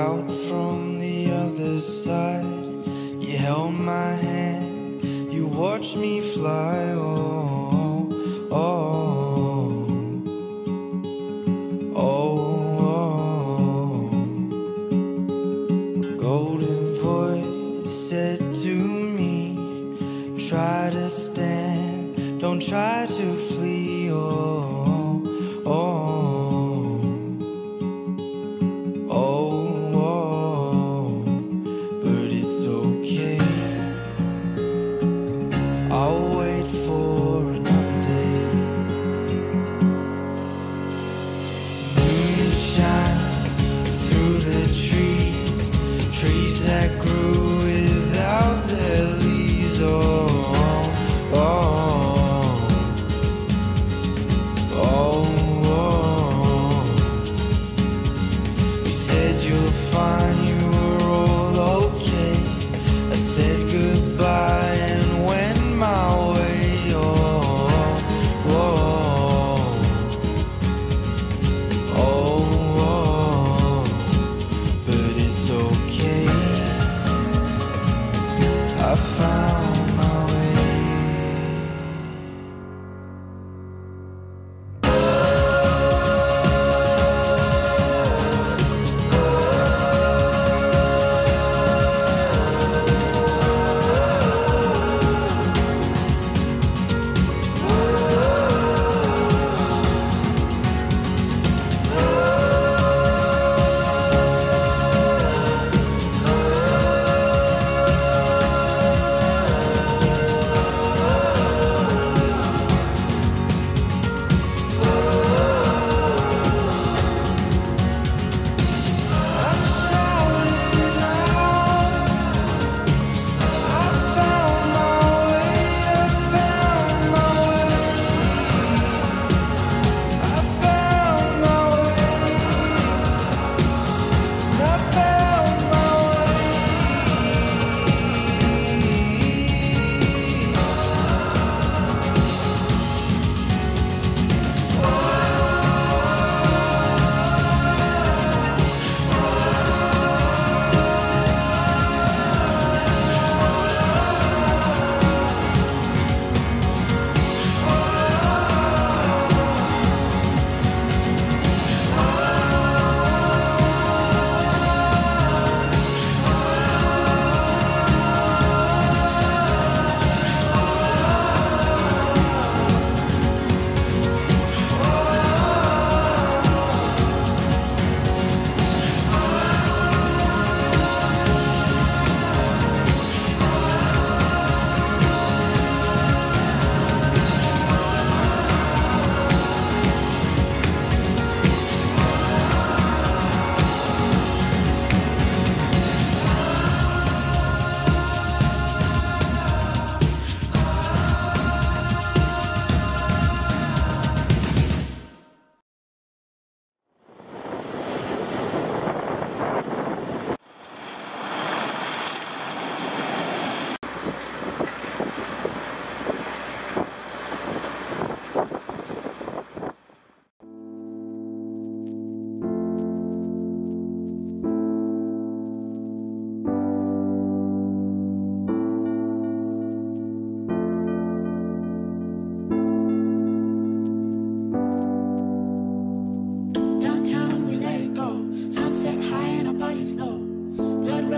out from the other side. You held my hand, you watched me fly.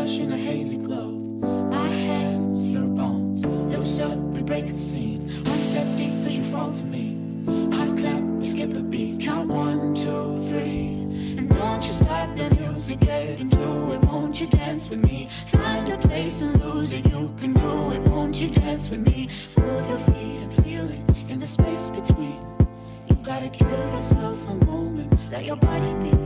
In a hazy glow. My hands, your bones. Loose up, we break the scene. One step deep as you fall to me. Hot clap, we skip a beat. Count one, two, three. And don't you stop the music, get into it. Won't you dance with me? Find a place and lose it. You can do it. Won't you dance with me? Move your feet and feel it in the space between. You gotta give yourself a moment. Let your body be.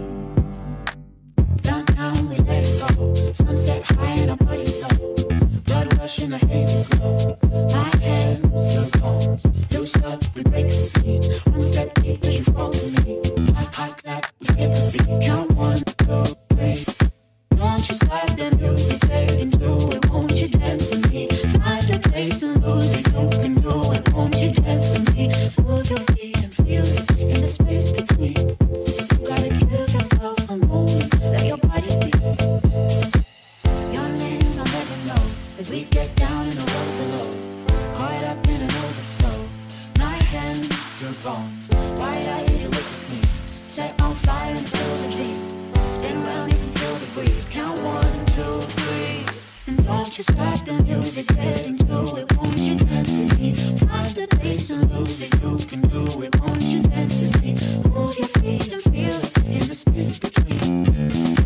You stop the music, get into it. Won't you dance with me? Find the place and lose it. You can do it. Won't you dance with me? Move your feet and feel it in the space between.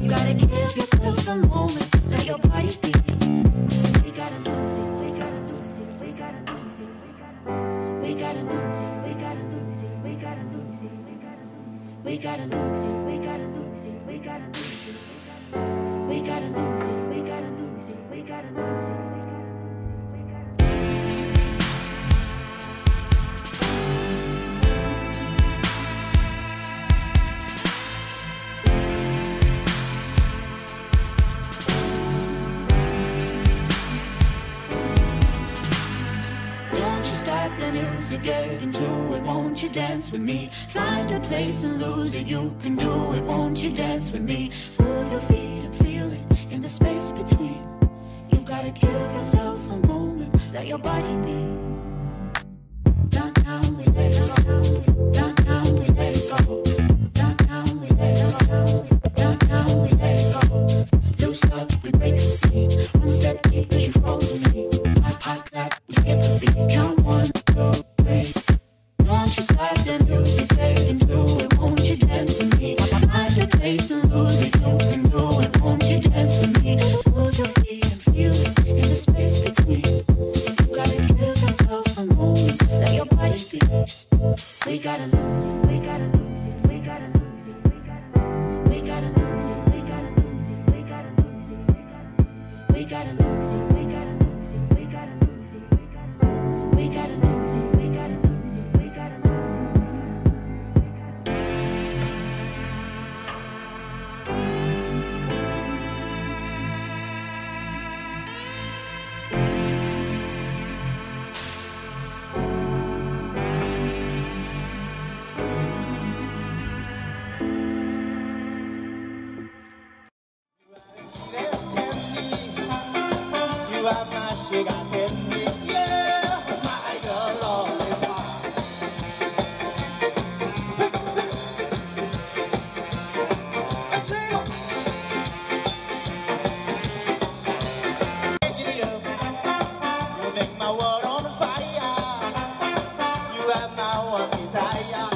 You gotta give yourself a the music, get into it. Won't you dance with me? Find a place and lose it. You can do it. Won't you dance with me? Move your feet and feel it in the space between. You gotta give yourself a moment. Let your body be. We let it go. Down my one desire.